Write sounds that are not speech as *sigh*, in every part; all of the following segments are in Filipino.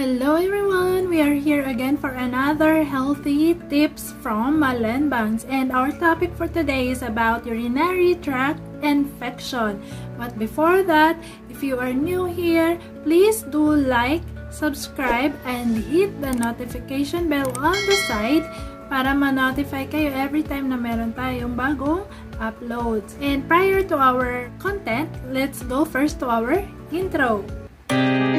Hello everyone! We are here again for another healthy tips from Malen Bangs and our topic for today is about urinary tract infection. But before that, if you are new here, please do like, subscribe, and hit the notification bell on the side para ma-notify kayo every time na meron tayong bagong uploads. And prior to our content, let's go first to our intro. So,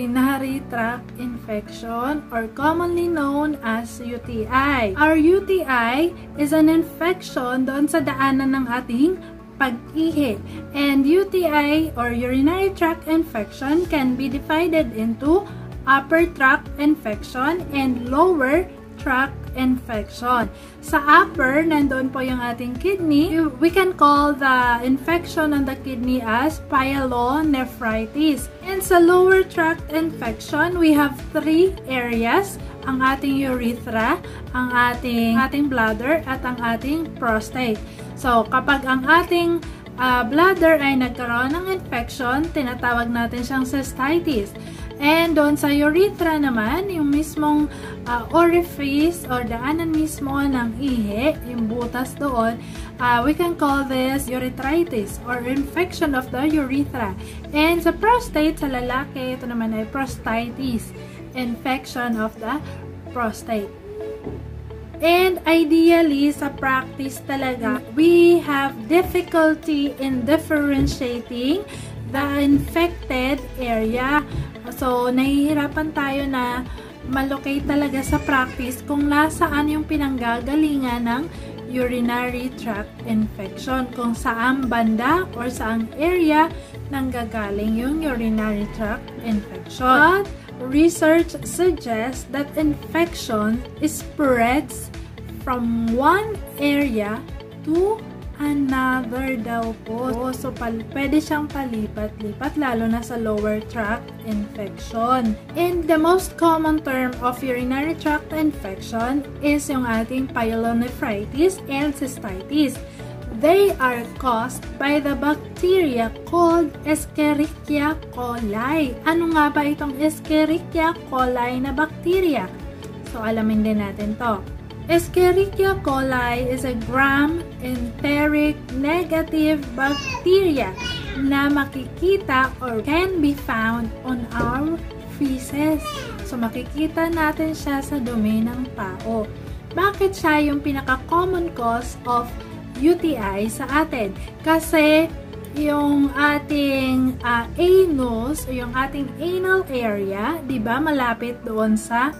urinary tract infection or commonly known as UTI? Our UTI is an infection doon sa daanan ng ating pag-ihi. And UTI or urinary tract infection can be divided into upper tract infection and lower tract infection. Sa upper, nandoon po yung ating kidney. We can call the infection on the kidney as pyelonephritis. And sa lower tract infection, we have three areas. Ang ating urethra, ang ating, ating bladder, at ang ating prostate. So, kapag ang ating uh, bladder ay nagkaroon ng infection, tinatawag natin siyang cystitis. And doon sa urethra naman, yung mismong uh, orifice or daanan mismo ng ihi, yung butas doon, uh, we can call this urethritis or infection of the urethra. And sa prostate, sa lalaki, ito naman ay prostatitis, infection of the prostate. And ideally, sa practice talaga, we have difficulty in differentiating the infected area So, nahihirapan tayo na malocate talaga sa practice kung nasaan yung pinanggagalingan ng urinary tract infection. Kung saan banda or saang area nang gagaling yung urinary tract infection. But, research suggests that infection spreads from one area to another daw po. So, pal pwede siyang palipat-lipat, lalo na sa lower tract infection. And the most common term of urinary tract infection is yung ating pyelonephritis and cystitis. They are caused by the bacteria called Escherichia coli. Ano nga ba itong Escherichia coli na bacteria? So, alamin din natin to. Escherichia coli is a gram-enteric negative bacteria na makikita or can be found on our feces. So, makikita natin siya sa dumi ng tao. Bakit siya yung pinaka-common cause of UTI sa atin? Kasi yung ating uh, anus, yung ating anal area, 'di ba, malapit doon sa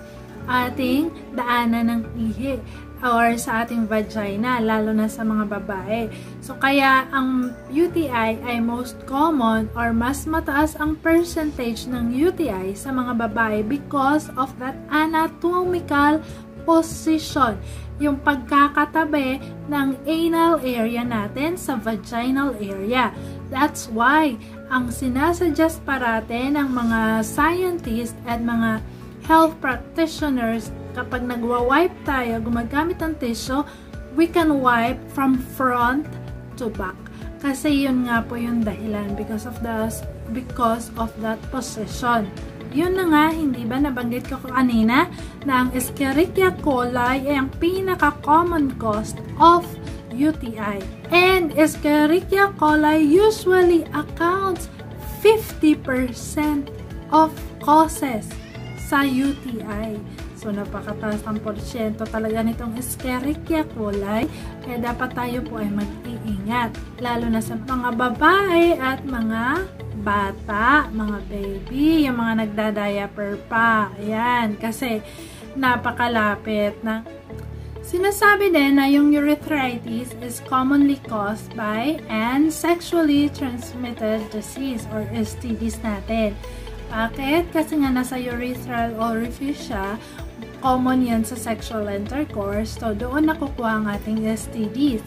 ating daanan ng ihi or sa ating vagina, lalo na sa mga babae. So, kaya ang UTI ay most common or mas mataas ang percentage ng UTI sa mga babae because of that anatomical position. Yung pagkakatabi ng anal area natin sa vaginal area. That's why ang sinasuggest parate ng mga scientists at mga health practitioners, kapag nagwa-wipe tayo, gumagamit ng tissue, we can wipe from front to back. Kasi yun nga po yung dahilan because of the because of that position. Yun na nga, hindi ba nabanggit ko kanina na ang Escherichia coli ay ang pinaka-common cause of UTI. And Escherichia coli usually accounts 50% of causes sa UTI. So, napakataas ang porsyento talaga nitong Escherichia coli. Kaya dapat tayo po ay mag-iingat. Lalo na sa mga babae at mga bata, mga baby, yung mga nagda-diaper pa. Ayan, kasi napakalapit na Sinasabi din na yung urethritis is commonly caused by an sexually transmitted disease or STDs natin. Bakit? Kasi nga nasa urethral orifice siya, common yan sa sexual intercourse, so doon nakukuha ang ating STDs.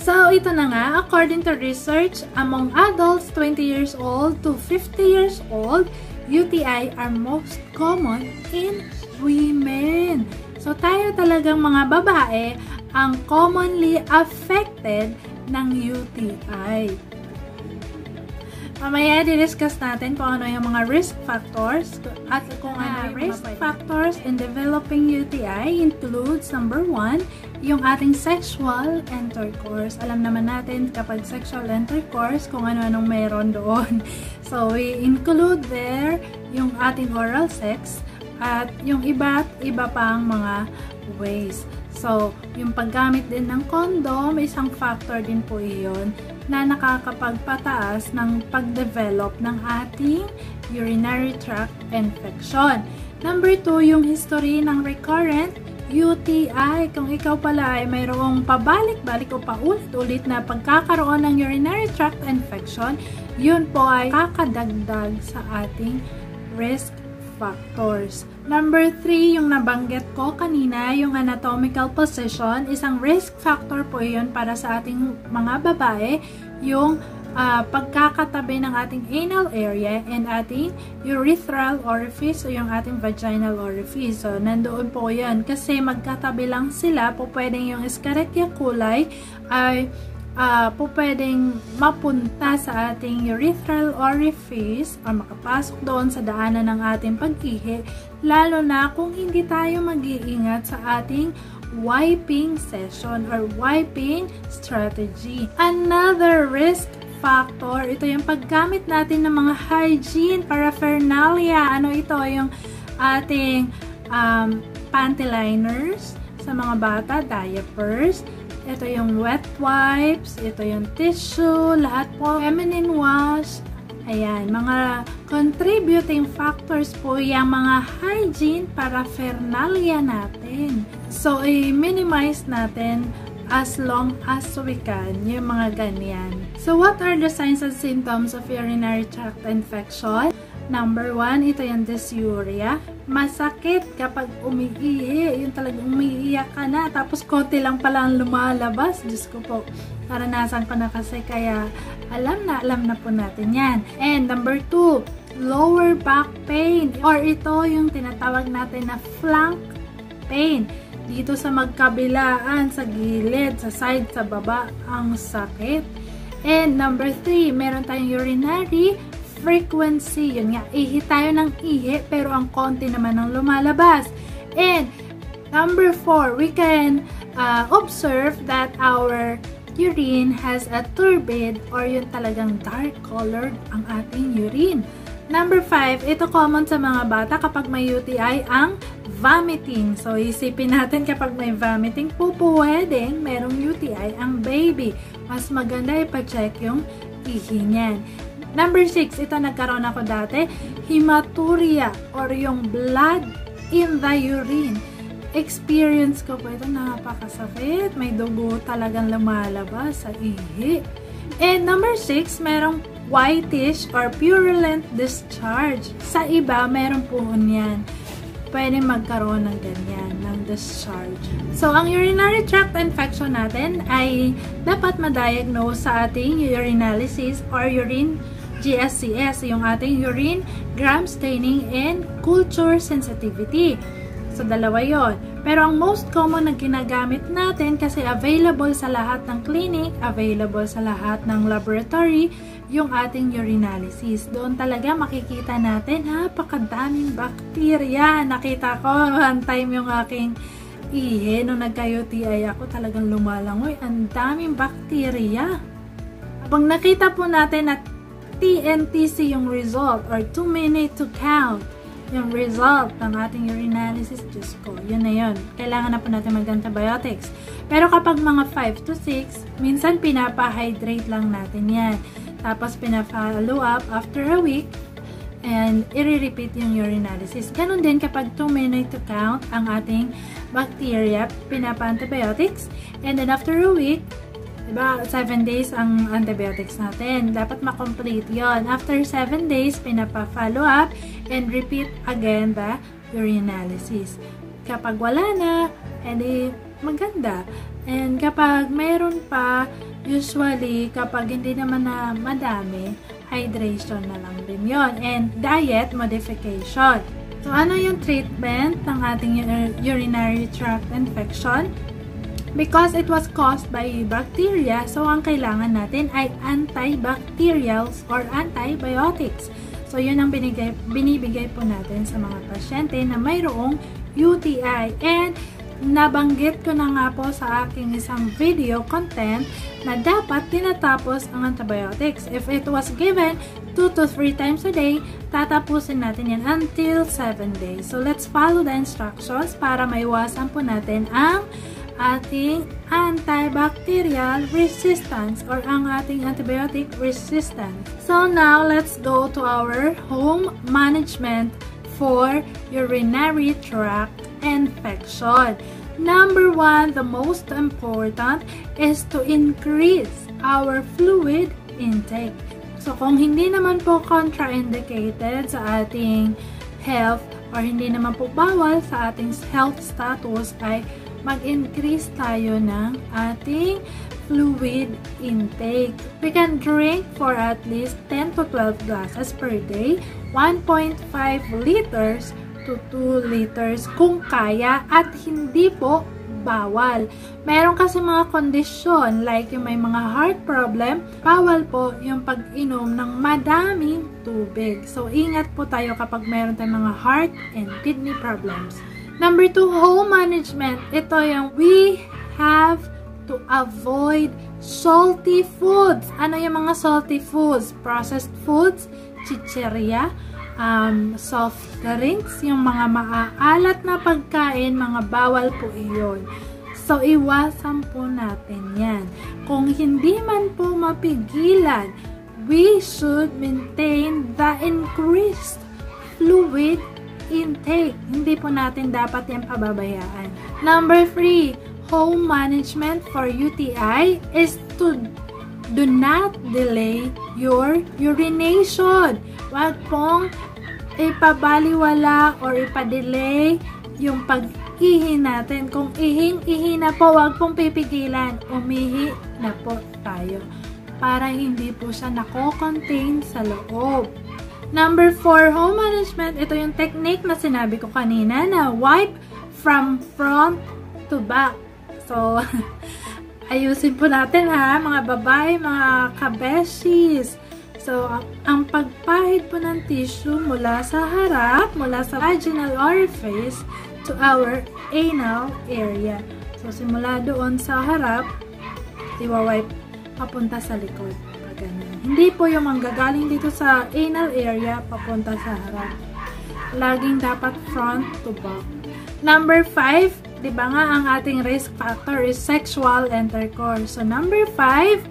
So, ito na nga, according to research, among adults 20 years old to 50 years old, UTI are most common in women. So, tayo talagang mga babae ang commonly affected ng UTI. Mamaya, di-discuss natin kung ano yung mga risk factors at kung ano yung risk factors in developing UTI includes number one, yung ating sexual intercourse. Alam naman natin kapag sexual intercourse, kung ano-anong meron *laughs* doon. So, we include there yung ating oral sex at yung iba't iba pang mga ways. So, yung paggamit din ng condom, isang factor din po iyon na nakakapagpataas ng pagdevelop ng ating urinary tract infection. Number 2, yung history ng recurrent UTI. Kung ikaw pala ay mayroong pabalik-balik o paulit-ulit na pagkakaroon ng urinary tract infection, yun po ay kakadagdag sa ating risk factors. Number 3, yung nabanggit ko kanina, yung anatomical position, isang risk factor po yun para sa ating mga babae, yung uh, pagkakatabi ng ating anal area and ating urethral orifice o yung ating vaginal orifice. So, nandoon po yan. Kasi magkatabi lang sila, po pwedeng yung Escherichia coli ay uh, po pwedeng mapunta sa ating urethral orifice o makapasok doon sa daanan ng ating pagkihi, lalo na kung hindi tayo mag-iingat sa ating wiping session or wiping strategy. Another risk factor, ito yung paggamit natin ng mga hygiene paraphernalia. Ano ito? Yung ating um, panty liners sa mga bata, diapers, ito yung wet wipes, ito yung tissue, lahat po, feminine wash, ayan, mga contributing factors po yung mga hygiene paraphernalia natin. So, i-minimize natin as long as we can, yung mga ganyan. So, what are the signs and symptoms of urinary tract infection? Number one, ito yung dysuria. Masakit kapag umiihi. Yung talagang umiiyak ka na. Tapos konti lang pala ang lumalabas. Diyos ko po. Naranasan ko na kasi kaya alam na, alam na po natin yan. And number two, lower back pain. Or ito yung tinatawag natin na flank pain. Dito sa magkabilaan, sa gilid, sa side, sa baba, ang sakit. And number three, meron tayong urinary frequency. Yun nga, ihi tayo ng ihi, pero ang konti naman ang lumalabas. And, number four, we can uh, observe that our urine has a turbid or yung talagang dark colored ang ating urine. Number 5, ito common sa mga bata kapag may UTI ang vomiting. So, isipin natin kapag may vomiting po pwedeng merong UTI ang baby. Mas maganda ipacheck yung ihi niyan. Number 6, ito nagkaroon ako dati, hematuria or yung blood in the urine. Experience ko po ito, napakasakit. May dugo talagang lumalabas sa ihi. And number 6, merong whitish or purulent discharge. Sa iba, meron po niyan. Pwede magkaroon ng ganyan, ng discharge. So, ang urinary tract infection natin ay dapat ma-diagnose sa ating urinalysis or urine GSCS, yung ating urine gram staining and culture sensitivity. So, dalawa yon. Pero ang most common na ginagamit natin kasi available sa lahat ng clinic, available sa lahat ng laboratory, yung ating urinalysis. Doon talaga makikita natin, napakadaming bakterya. Nakita ko one time yung aking ihe, nung nagka-UTI ako, talagang lumalangoy. Ang daming bakterya. Pag nakita po natin at TNTC yung result or 2 minute to count yung result ng ating urinalysis, Diyos ko, yun na yun. Kailangan na po natin mag-antibiotics. Pero kapag mga 5 to 6, minsan pinapa-hydrate lang natin yan. Tapos pina-follow up after a week and i-repeat yung urinalysis. Ganon din kapag 2 minute to count ang ating bacteria, pinapa-antibiotics. And then after a week, Diba, 7 days ang antibiotics natin. Dapat makomplete yon. After 7 days, pinapa-follow up and repeat again the urinalysis. Kapag wala na, edi maganda. And kapag mayroon pa, usually, kapag hindi naman na madami, hydration na lang din yon and diet modification. So, ano yung treatment ng ating urinary tract infection? Because it was caused by bacteria, so ang kailangan natin ay antibacterials or antibiotics. So, yun ang binigay, binibigay po natin sa mga pasyente na mayroong UTI. And, nabanggit ko na nga po sa aking isang video content na dapat tinatapos ang antibiotics. If it was given 2 to 3 times a day, tatapusin natin yan until 7 days. So, let's follow the instructions para maiwasan po natin ang ating antibacterial resistance or ang ating antibiotic resistance. So, now, let's go to our home management for urinary tract infection. Number one, the most important is to increase our fluid intake. So, kung hindi naman po contraindicated sa ating health or hindi naman po bawal sa ating health status ay mag-increase tayo ng ating fluid intake. We can drink for at least 10 to 12 glasses per day, 1.5 liters to 2 liters kung kaya at hindi po bawal. Meron kasi mga kondisyon like yung may mga heart problem, bawal po yung pag-inom ng madaming tubig. So, ingat po tayo kapag meron tayong mga heart and kidney problems. Number two, home management. Ito yung we have to avoid salty foods. Ano yung mga salty foods? Processed foods, chicheria, um, soft drinks, yung mga maaalat na pagkain, mga bawal po iyon. So, iwasan po natin yan. Kung hindi man po mapigilan, we should maintain the increased fluid intake. Hindi po natin dapat yan pababayaan. Number three, home management for UTI is to do not delay your urination. Huwag pong ipabaliwala or ipadelay yung pag-ihi natin. Kung ihing-ihi na po, wag pong pipigilan. Umihi na po tayo para hindi po siya nako-contain sa loob. Number 4, home management. Ito yung technique na sinabi ko kanina na wipe from front to back. So, *laughs* ayusin po natin ha, mga babae, mga kabeshis. So, ang, pagpahid po ng tissue mula sa harap, mula sa vaginal orifice to our anal area. So, simula doon sa harap, iwawipe papunta sa likod. Ganun. Hindi po yung manggagaling dito sa anal area papunta sa harap. Laging dapat front to back. Number 5, di ba nga ang ating risk factor is sexual intercourse. So, number 5,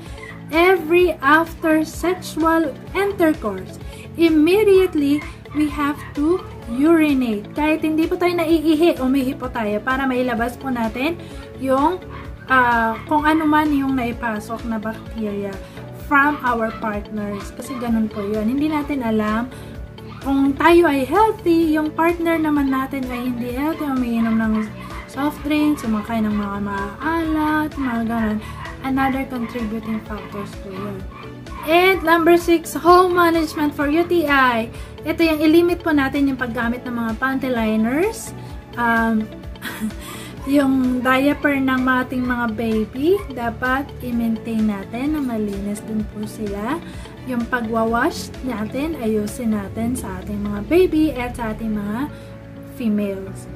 every after sexual intercourse, immediately we have to urinate. Kahit hindi po tayo naiihi, umihi po tayo para mailabas po natin yung uh, kung ano man yung naipasok na bacteria from our partners. Kasi ganun po yun. Hindi natin alam kung tayo ay healthy, yung partner naman natin ay hindi healthy, umiinom ng soft drinks, kumakain ng mga maalat, mga ganun another contributing factors po yun. And number 6, home management for UTI. Ito yung ilimit po natin yung paggamit ng mga panty liners. Um, *laughs* yung diaper ng ating mga baby, dapat i-maintain natin na malinis din po sila. Yung pagwawash natin, ayusin natin sa ating mga baby at sa ating mga females.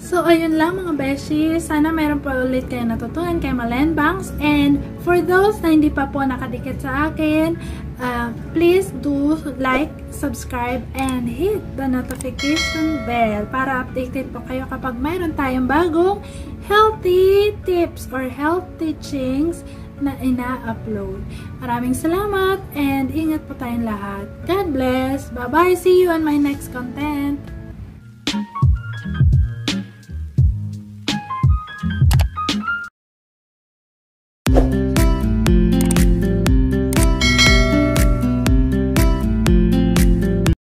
So, ayun lang mga beshi. Sana meron pa ulit kayo natutunan kay Malen Banks. And for those na hindi pa po nakadikit sa akin, uh, please do like, subscribe, and hit the notification bell para updated po kayo kapag mayroon tayong bagong healthy tips or health teachings na ina-upload. Maraming salamat and ingat po tayong lahat. God bless! Bye-bye! See you on my next content!